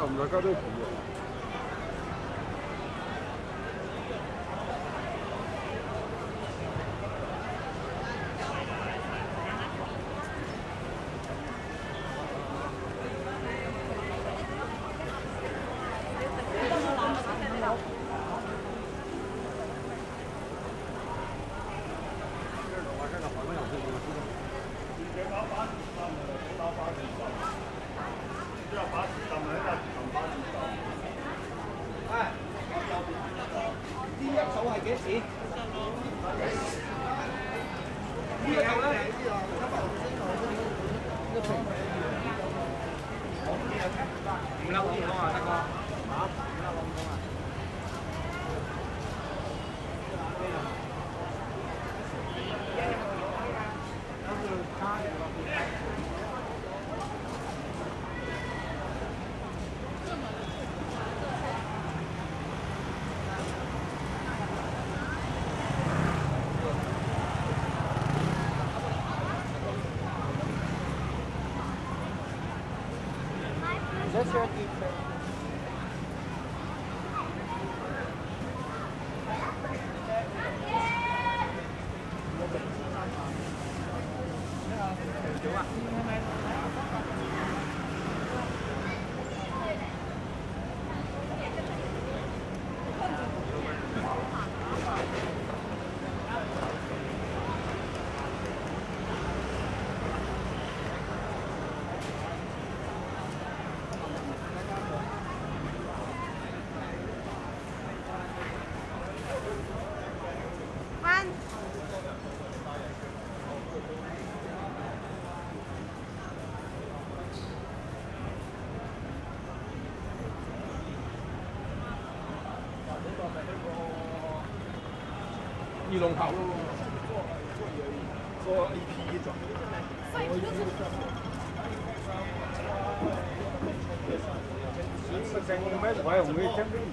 我们干这个工作。我们拉沟通啊，大哥。弄好，做一批做。每次跟你买一块，我们又捡便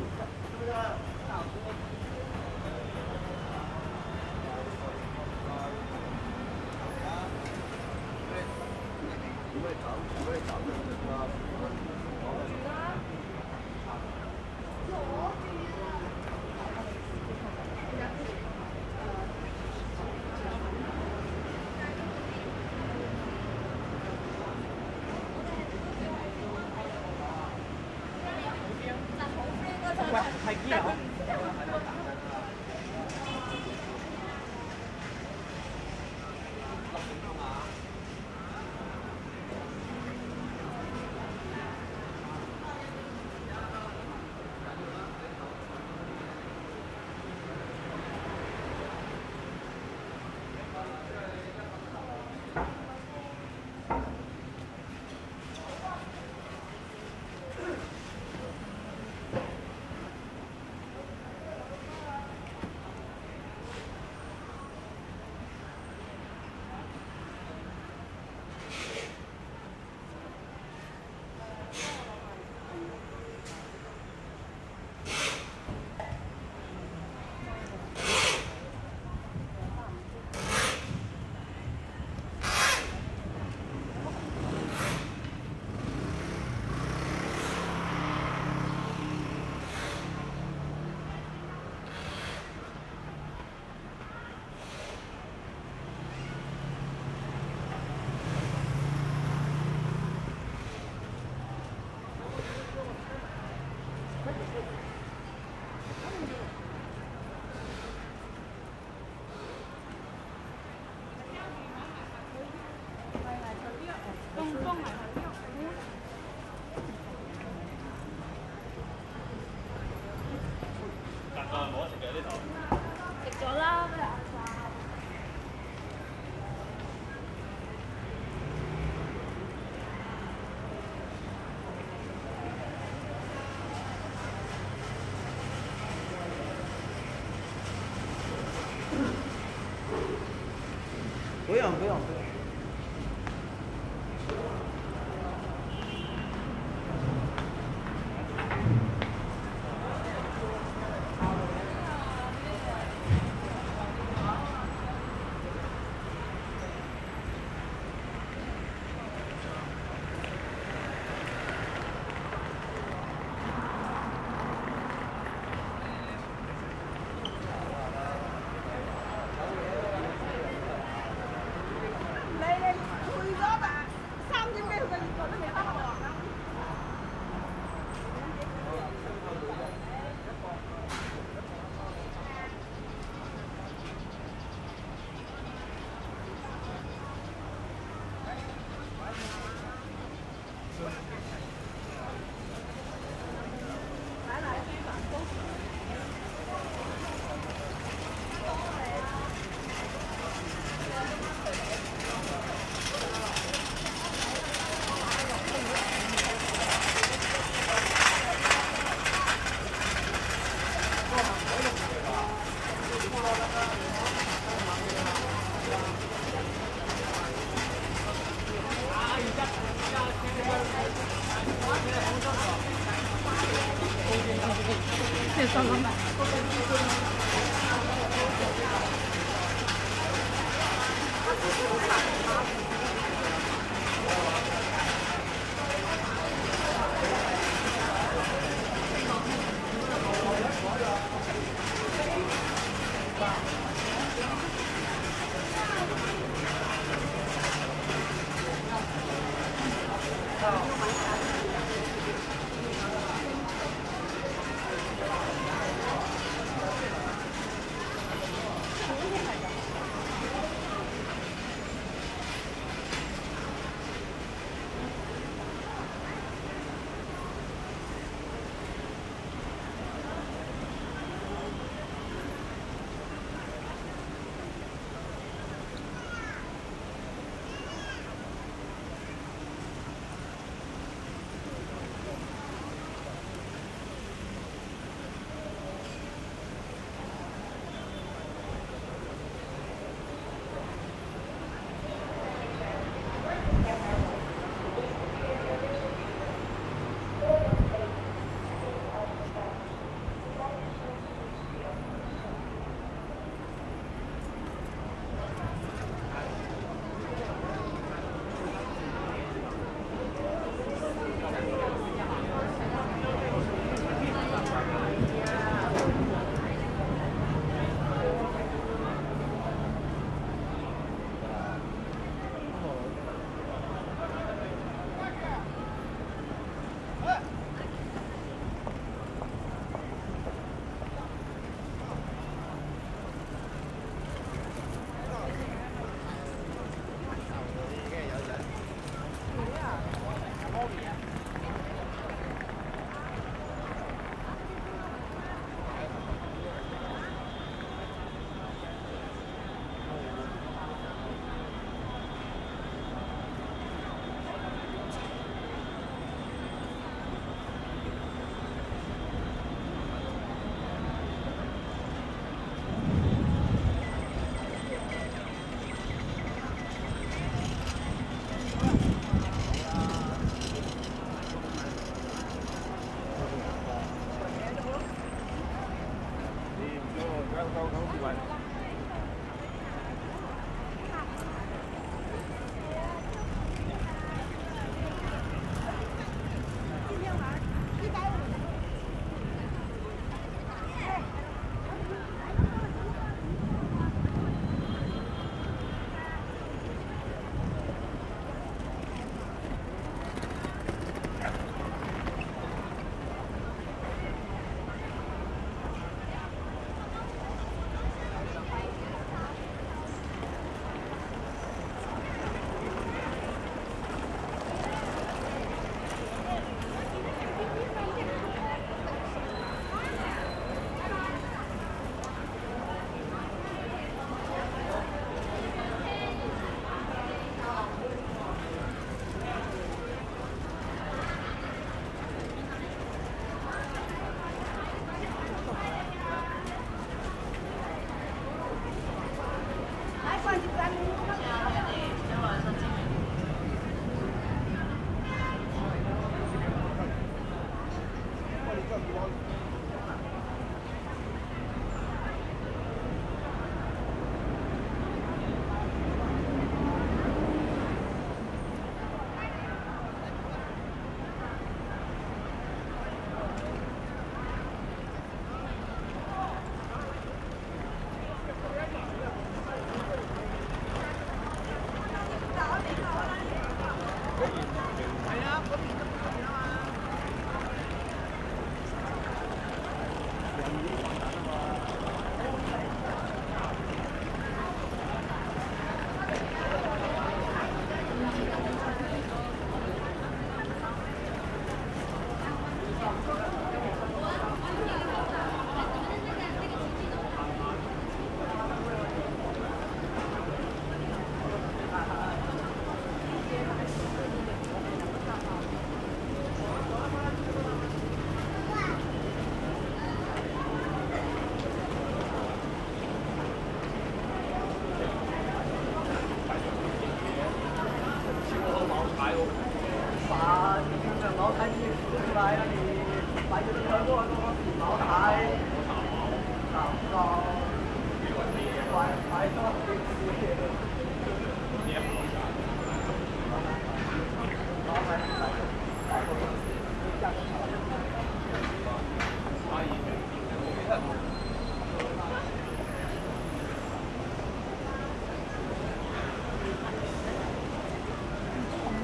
不用不用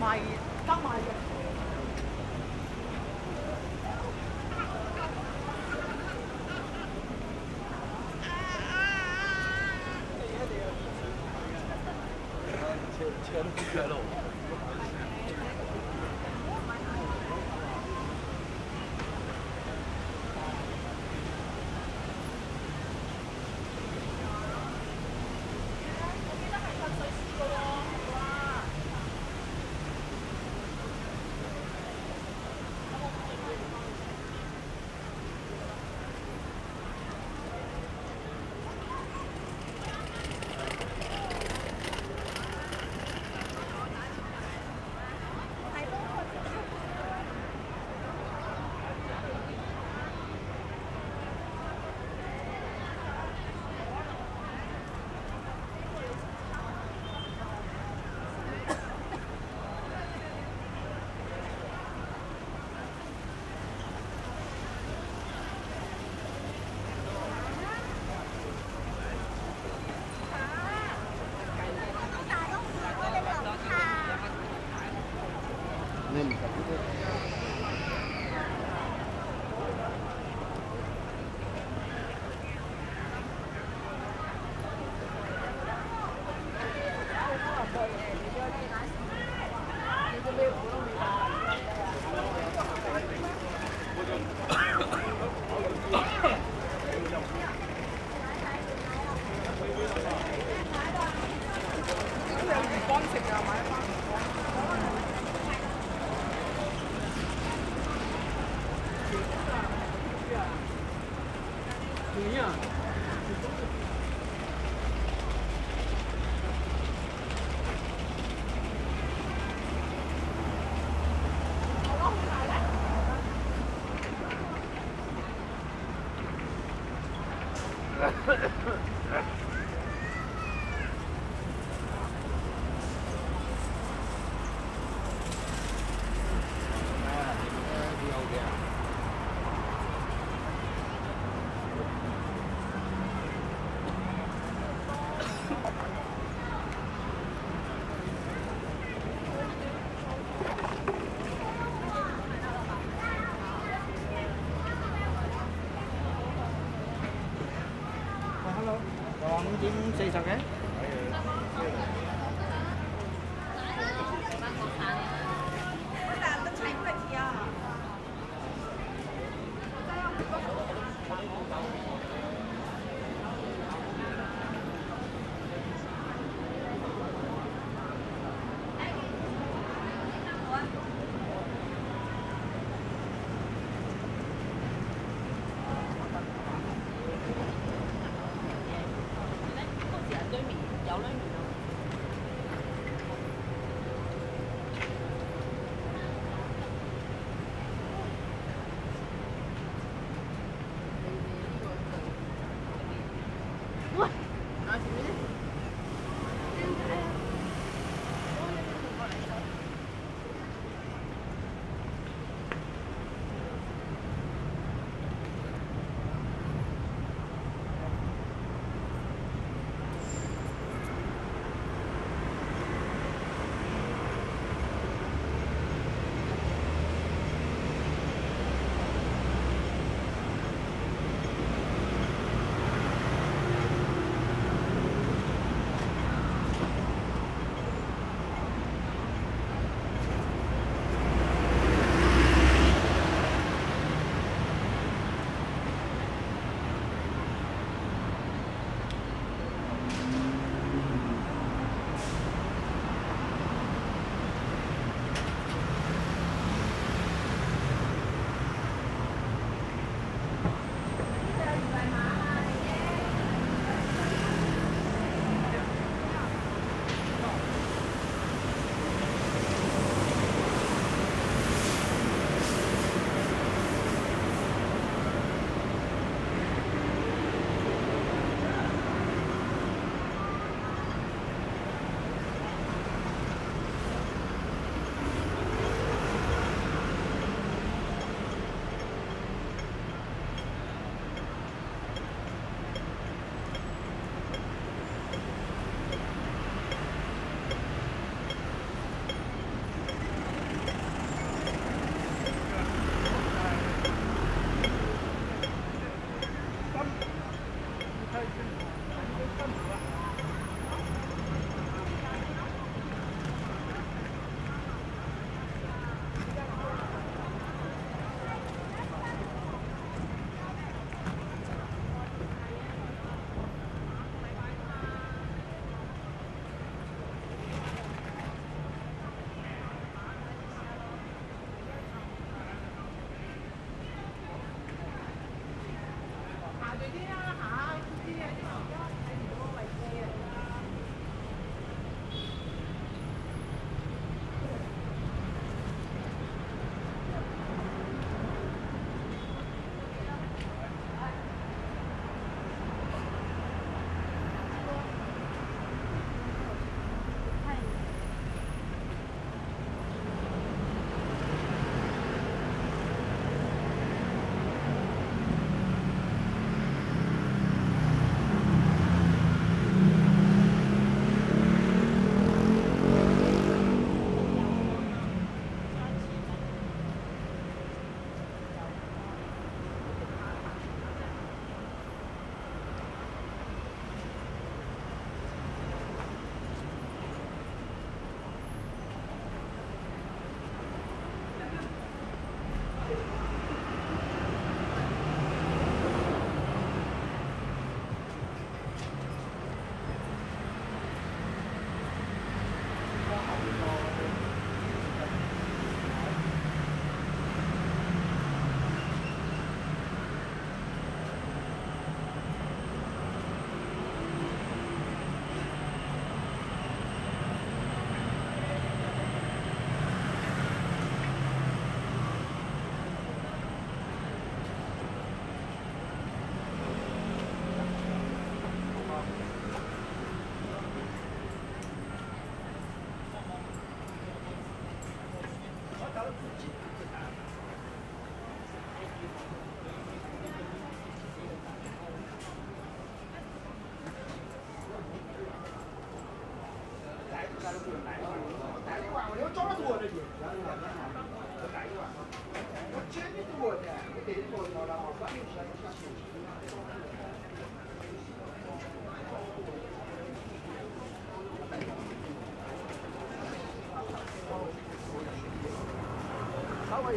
卖，刚卖的。啊啊啊！了。 세이상해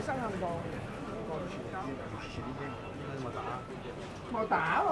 生硬打。我打。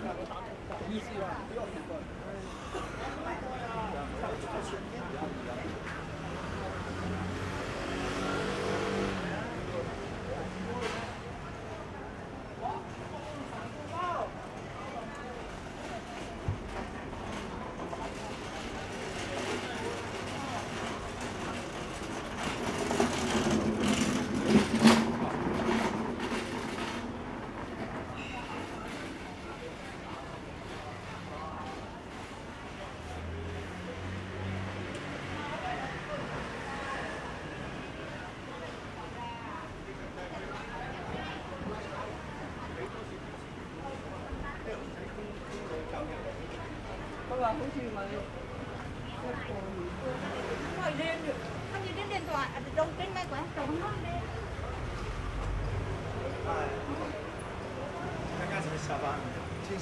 西川。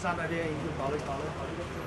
上那边已经跑了，跑了，跑了。